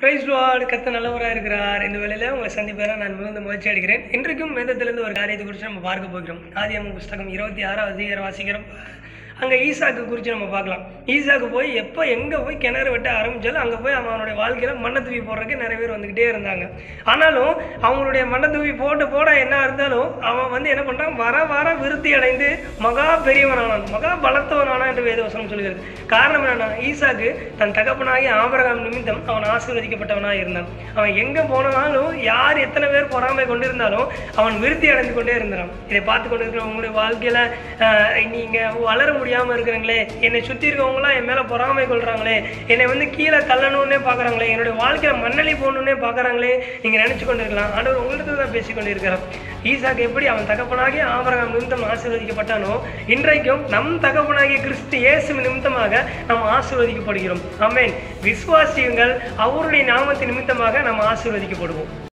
Price Lord கத்த நல்லவராக இருக்கிறார். இந்த வேலையில் உங்களை சந்திப்பேன் நான் மிகுந்த முயற்சி அடிக்கிறேன் இன்றைக்கும் வேதத்திலிருந்து ஒரு காரியத்தை குறித்து நம்ம பார்க்க போகிறோம். ஆதியாம புஸ்தகம் இருபத்தி ஆறாவது அதிகாரம் வாசிக்கிறோம். அங்கே ஈசாக்கு குறித்து நம்ம பார்க்கலாம். ஈசாக்கு போய் எப்போ எங்கே போய் கிணறு வெட்ட ஆரம்பிச்சாலும் அங்கே போய் அவனுடைய வாழ்க்கையில் மண்ணை தூவி போடுறதுக்கு நிறைய பேர் வந்துக்கிட்டே இருந்தாங்க. ஆனாலும் அவங்களுடைய மண்ணை தூவி போட்டு போட என்ன இருந்தாலும் அவன் வந்து என்ன பண்ணுறான் வர வர விருத்தி அடைந்து மகா பெரியவனானான் மகா பலத்தவனானான் என்று வேதவசனம் சொல்கிறது. காரணம் என்னன்னா ஈசாக்கு தன் தகப்பனாகி ஆபரகம் நிமித்தம் அவன் ஆசீர்வதிக்கப்பட்டவனாக இருந்தான். அவன் எங்கே போனாலும் யார் எத்தனை பேர் பொறாமை கொண்டிருந்தாலும் அவன் விருத்தி அடைந்து கொண்டே இருந்தான் இதை பார்த்து கொண்டு இருக்கிற உங்களுடைய வாழ்க்கையில் நீங்கள் வளர முடியாமல் இருக்கிறாங்களே. என்னை சுற்றி இருக்கவங்களாம் என் மேலே பொறாமை கொள்கிறாங்களே என்னை வந்து கீழே தள்ளணுன்னே பார்க்குறாங்களே என்னுடைய வாழ்க்கையில் மண்ணலி போகணுன்னே பார்க்குறாங்களே நீங்கள் நினச்சி கொண்டு இருக்கலாம் ஆண்டவர் உங்கள்கிட்ட தான் பேசி கொண்டு இருக்கிறான் ஈசாக்கு எப்படி அவன் தகப்பனாகி ஆபரகம் நிமித்தம் ஆசீர்வதிக்கப்பட்டானோ இன்றைக்கும் நம் தகப்பனாகிய கிறிஸ்து இயேசு நிமித்தமாக நாம் ஆசீர்வதிக்கப்படுகிறோம். ஆமென். விசுவாசியங்கள் அவருடைய நாமத்தின் நிமித்தமாக நாம் ஆசீர்வதிக்கப்படுவோம்.